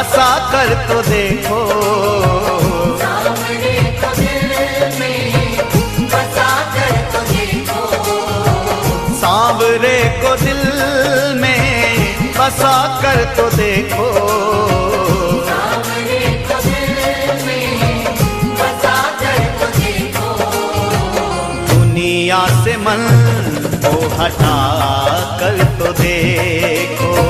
हंसा तो तो कर तो देखो। सांवरे को तो दिल में बसा कर तो देखो। दुनिया से मन को हटा कर तो देखो।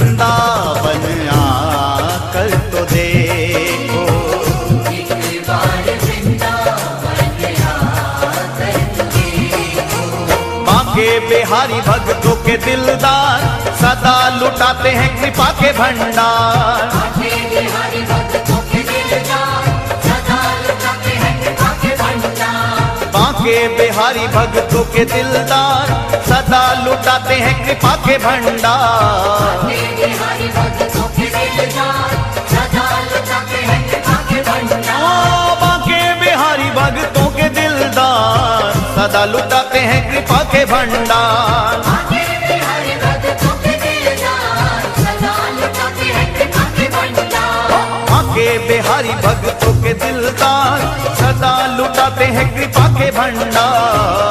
के बिहारी भक्तों के दिलदार सदा लुटाते हैं कृपा के भंडार। के बिहारी भक्तों के दिलदार सदा लुटाते हैं कृपा के भंडार। लुटा हैं कृपा के भंडार। बिहारी भक्तों के दिलदार। सदा लुटाते हैं कृपा के भंडार।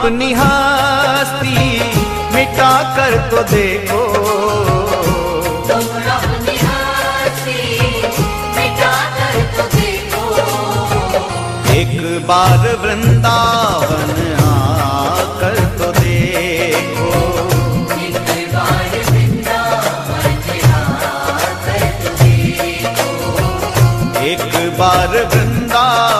अपनी हस्ती मिटा कर तो देखो। तो बार वृंदावन आकर तो देखो। एक बार वृंदावन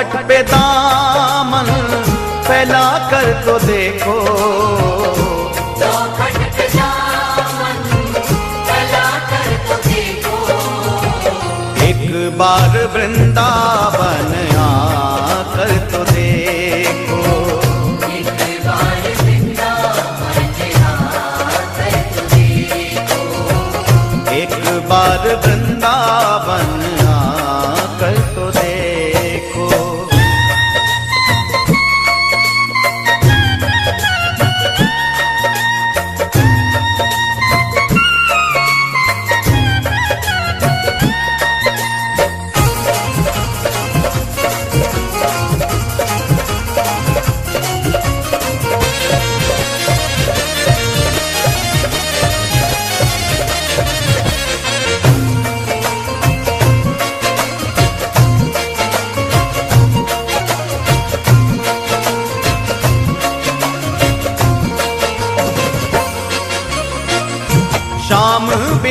चौखट पे दामन फैला कर तो देखो। बार वृंदावन आकर तो देखो एक बार वृंदावन आकर तो देखो। एक बार वृंदावन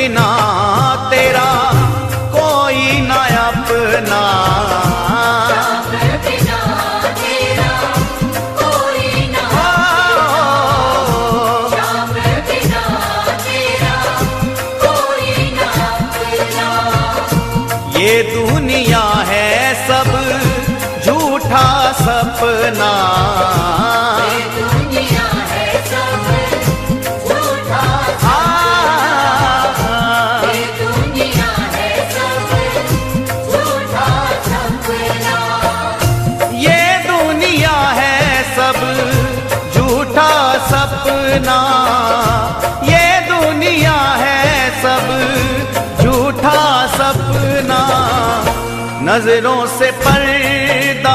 बिना तेरा कोई न अपना। ये सपना ये दुनिया है सब झूठा सपना। नज़रों से पर्दा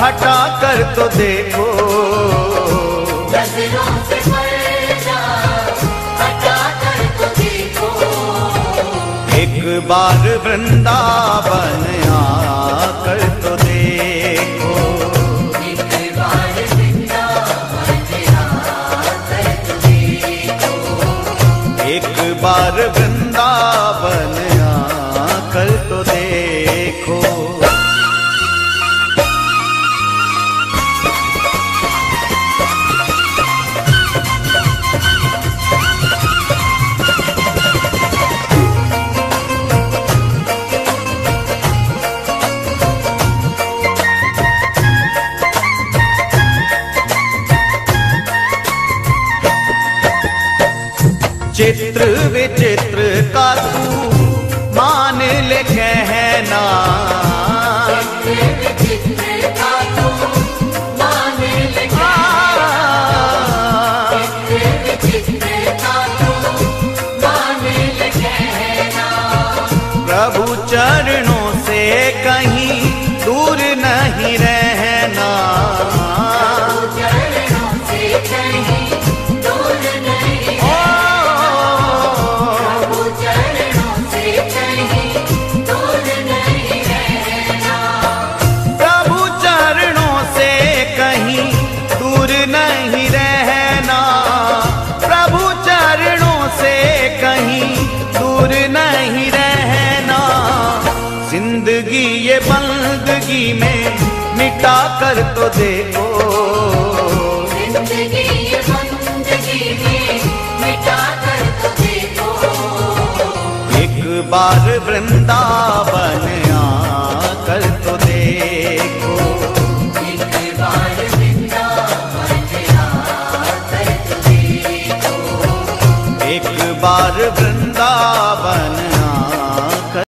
हटा कर तो देखो। नज़रों से पर्दा हटा कर तो देखो। एक बार वृंदावन चित्र विचित्र का तू कर तो। तो एक बार वृंदावन आकर तो देखो। एक बार वृंदावन